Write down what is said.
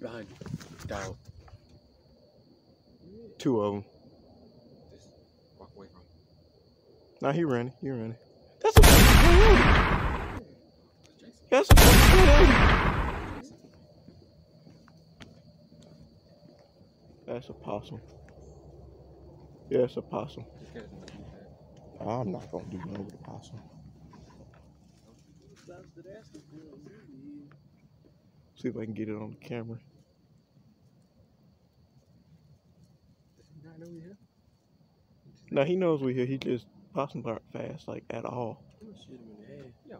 Behind you. Down. Two of them. Just walk away from him. Now he running. He running. That's a fucking That's a fucking That's a possum. Yeah, it's a possum. Just get it in the keypad. I'm not gonna do nothing with a possum. See if I can get it on the camera. Does he not know we here? No, he knows we're here. He just possums aren't fast like at all. I'm